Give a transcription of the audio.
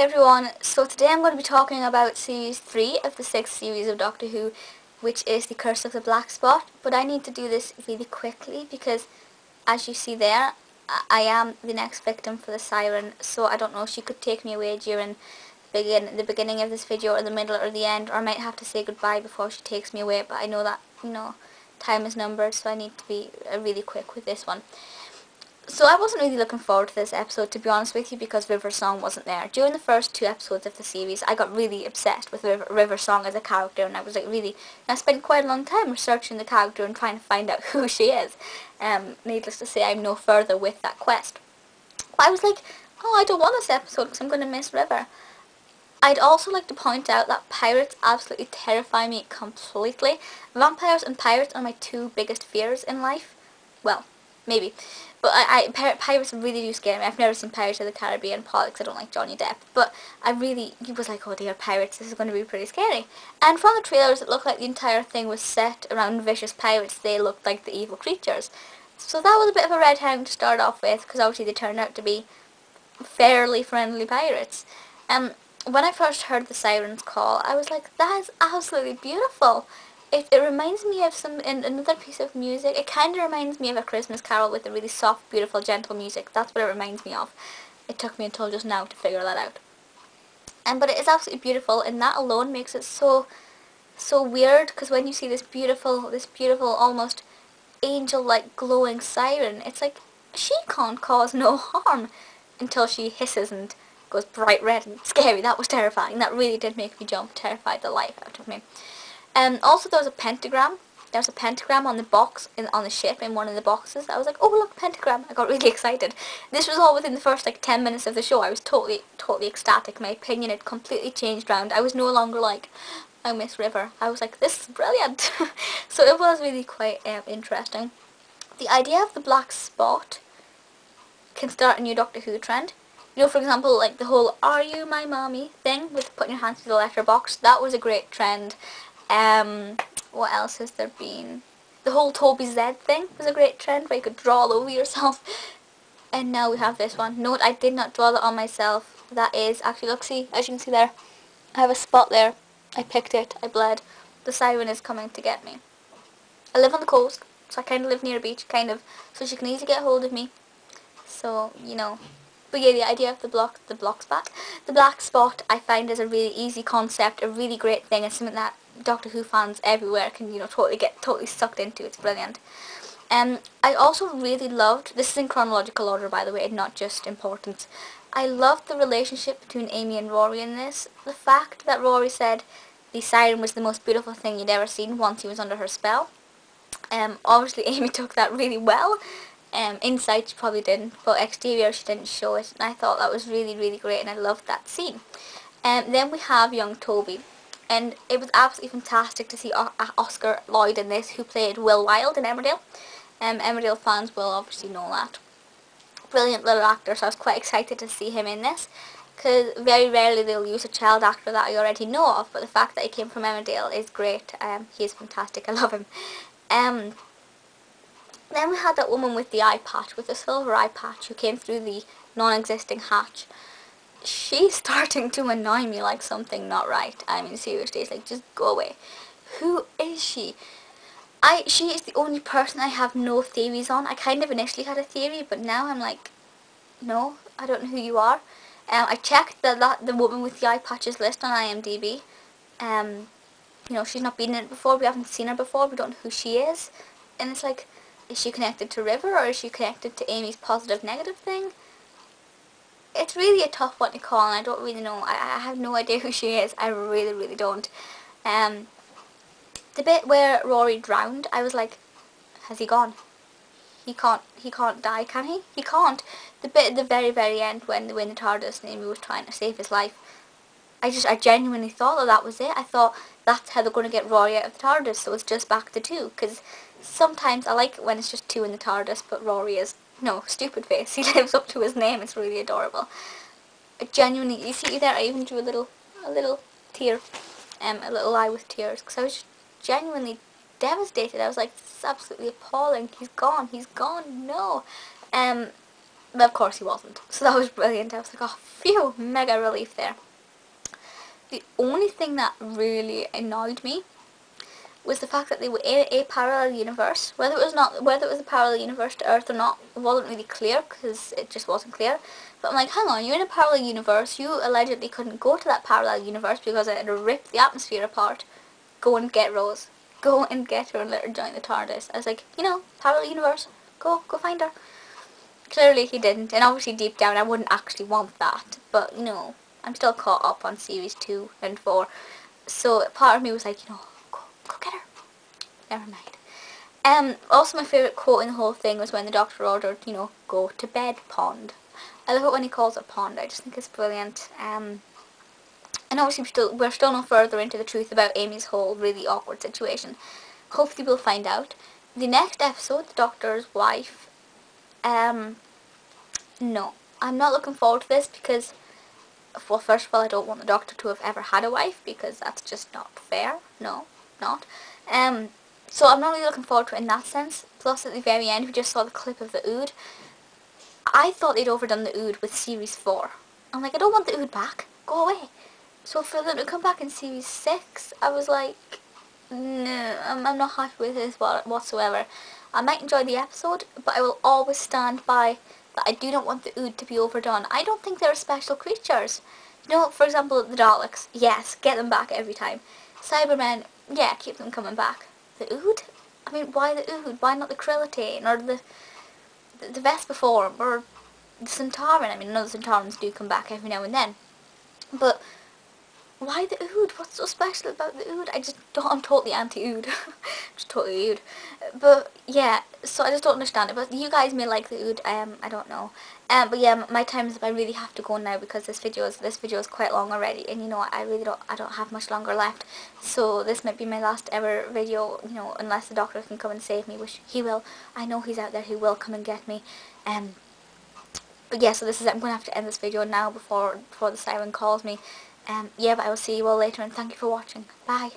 Everyone, so today I'm going to be talking about series 3 of the 6th series of Doctor Who, which is The Curse of the Black Spot, but I need to do this really quickly because, as you see there, I am the next victim for the siren, so I don't know she could take me away during begin the beginning of this video or the middle or the end, or I might have to say goodbye before she takes me away, but I know that, you know, time is numbered, so I need to be uh, really quick with this one. So I wasn't really looking forward to this episode, to be honest with you, because River Song wasn't there. During the first two episodes of the series, I got really obsessed with River, River Song as a character, and I was like really, I spent quite a long time researching the character and trying to find out who she is. Um, needless to say, I'm no further with that quest. But I was like, oh, I don't want this episode because I'm going to miss River. I'd also like to point out that pirates absolutely terrify me completely. Vampires and pirates are my two biggest fears in life. Well, maybe. But I, I pirates really do scare me. I've never seen Pirates of the Caribbean because I don't like Johnny Depp. But I really, he was like, oh dear, pirates, this is going to be pretty scary. And from the trailers, it looked like the entire thing was set around vicious pirates. They looked like the evil creatures. So that was a bit of a red herring to start off with, because obviously they turned out to be fairly friendly pirates. Um, when I first heard the sirens call, I was like, that is absolutely beautiful. It, it reminds me of some in, another piece of music. It kind of reminds me of a Christmas carol with a really soft, beautiful, gentle music. That's what it reminds me of. It took me until just now to figure that out. And but it is absolutely beautiful, and that alone makes it so so weird. Because when you see this beautiful, this beautiful, almost angel-like glowing siren, it's like she can't cause no harm until she hisses and goes bright red and scary. That was terrifying. That really did make me jump, terrified the life out of me. Um, also, there was a pentagram. There was a pentagram on the box, in, on the ship, in one of the boxes. I was like, oh, look, pentagram. I got really excited. This was all within the first, like, 10 minutes of the show. I was totally, totally ecstatic. My opinion had completely changed around. I was no longer like, I miss River. I was like, this is brilliant. so it was really quite um, interesting. The idea of the black spot can start a new Doctor Who trend. You know, for example, like the whole "Are you my mommy?" thing with putting your hands through the letterbox. That was a great trend. Um, what else has there been? The whole Toby Zed thing was a great trend where you could draw all over yourself. And now we have this one. Note, I did not draw that on myself. That is, actually, look, see, as you can see there, I have a spot there. I picked it. I bled. The siren is coming to get me. I live on the coast, so I kind of live near a beach, kind of, so she can easily get hold of me. So, you know, but yeah, the idea of the block, the block spot, the black spot, I find is a really easy concept, a really great thing, and something that Doctor Who fans everywhere can, you know, totally get totally sucked into. It's brilliant. Um, I also really loved, this is in chronological order by the way, not just importance. I loved the relationship between Amy and Rory in this. The fact that Rory said the siren was the most beautiful thing he'd ever seen once he was under her spell. Um, obviously Amy took that really well um, inside she probably didn't, but exterior she didn't show it. And I thought that was really, really great and I loved that scene. Um, then we have young Toby. And it was absolutely fantastic to see o Oscar Lloyd in this, who played Will Wilde in Emmerdale. Um, Emmerdale fans will obviously know that. Brilliant little actor, so I was quite excited to see him in this. Because very rarely they'll use a child actor that I already know of, but the fact that he came from Emmerdale is great. Um, he is fantastic, I love him. Um, then we had that woman with the eye patch, with the silver eye patch, who came through the non-existing hatch. She's starting to annoy me like something not right. I mean, seriously, it's like, just go away. Who is she? I She is the only person I have no theories on. I kind of initially had a theory, but now I'm like, no, I don't know who you are. Um, I checked the, that the woman with the eye patches list on IMDb. Um, you know, she's not been in it before. We haven't seen her before. We don't know who she is. And it's like, is she connected to River or is she connected to Amy's positive negative thing? It's really a tough one to call and I don't really know. I, I have no idea who she is. I really, really don't. Um, the bit where Rory drowned, I was like, has he gone? He can't, he can't die, can he? He can't. The bit at the very, very end when, the, when the TARDIS and Amy was trying to save his life, I just, I genuinely thought that that was it. I thought that's how they're going to get Rory out of the TARDIS, so it's just back to two, because sometimes I like it when it's just two in the TARDIS, but Rory is, no, stupid face. He lives up to his name. It's really adorable. I genuinely, you see there, I even drew a little, a little tear, um, a little eye with tears, because I was genuinely devastated. I was like, this is absolutely appalling. He's gone. He's gone. No. Um, But of course he wasn't. So that was brilliant. I was like, oh, phew, mega relief there. The only thing that really annoyed me was the fact that they were in a parallel universe. Whether it was not, whether it was a parallel universe to Earth or not, wasn't really clear because it just wasn't clear. But I'm like, hang on, you're in a parallel universe. You allegedly couldn't go to that parallel universe because it had ripped the atmosphere apart. Go and get Rose. Go and get her and let her join the TARDIS. I was like, you know, parallel universe. Go, go find her. Clearly he didn't, and obviously deep down I wouldn't actually want that. But you know, I'm still caught up on series two and four. So part of me was like, you know, go get her. Never mind. Um, also my favourite quote in the whole thing was when the doctor ordered, you know, go to bed, pond. I love it when he calls it pond. I just think it's brilliant. Um, and obviously we're still, we're still no further into the truth about Amy's whole really awkward situation. Hopefully we'll find out. The next episode, the doctor's wife, um, no. I'm not looking forward to this because, well, first of all, I don't want the doctor to have ever had a wife because that's just not fair. No, not. Um, so I'm not really looking forward to it in that sense. Plus, at the very end, we just saw the clip of the Ood. I thought they'd overdone the Ood with Series 4. I'm like, I don't want the Ood back. Go away. So for them to come back in Series 6, I was like, no, I'm, I'm not happy with this whatsoever. I might enjoy the episode, but I will always stand by that I do not want the Ood to be overdone. I don't think they're special creatures. You know, for example, the Daleks, yes, get them back every time. Cybermen, yeah, keep them coming back. The Ood? I mean, why the Ood? Why not the Krillitane or the the, the Vespa or the Sontaran? I mean, I know the Sontarans do come back every now and then, but why the ood? What's so special about the ood? I just don't, I'm totally anti-ood. just totally ood. But yeah, so I just don't understand it. But you guys may like the ood, um, I don't know. Um, but yeah, my time is up. I really have to go now because this video is, this video is quite long already. And you know, I really don't, I don't have much longer left. So this might be my last ever video, you know, unless the doctor can come and save me, which he will. I know he's out there, he will come and get me. Um, but yeah, so this is, I'm going to have to end this video now before, before the siren calls me. Um, yeah, but I will see you all later and thank you for watching. Bye.